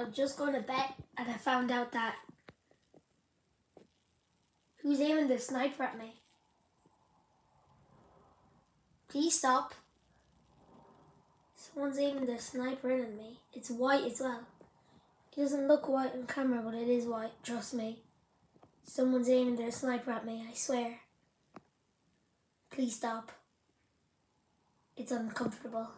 I was just going to bed and I found out that who's aiming the sniper at me? Please stop. Someone's aiming their sniper in at me. It's white as well. It doesn't look white on camera, but it is white, trust me. Someone's aiming their sniper at me, I swear. Please stop. It's uncomfortable.